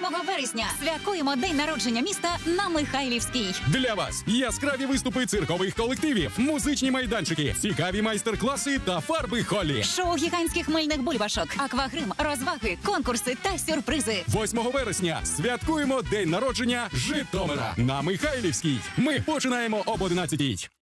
8 вересня святкуємо день народження міста на Михайлівській. Для вас яскраві виступи циркових колективів, музичні майданчики, цікаві майстер-класи та фарби холі. Шоу гігантських мильних бульбашок, аквагрим, розваги, конкурси та сюрпризи. 8 вересня святкуємо день народження Житомира на Михайлівській. Ми починаємо об 11